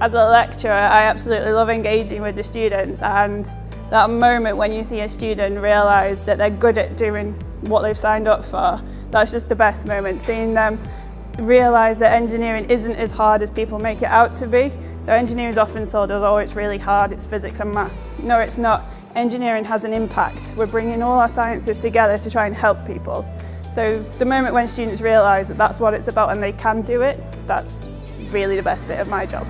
As a lecturer, I absolutely love engaging with the students and that moment when you see a student realise that they're good at doing what they've signed up for, that's just the best moment, seeing them realise that engineering isn't as hard as people make it out to be. So engineering is often sold as, oh, it's really hard, it's physics and maths. No, it's not. Engineering has an impact. We're bringing all our sciences together to try and help people. So the moment when students realise that that's what it's about and they can do it, that's really the best bit of my job.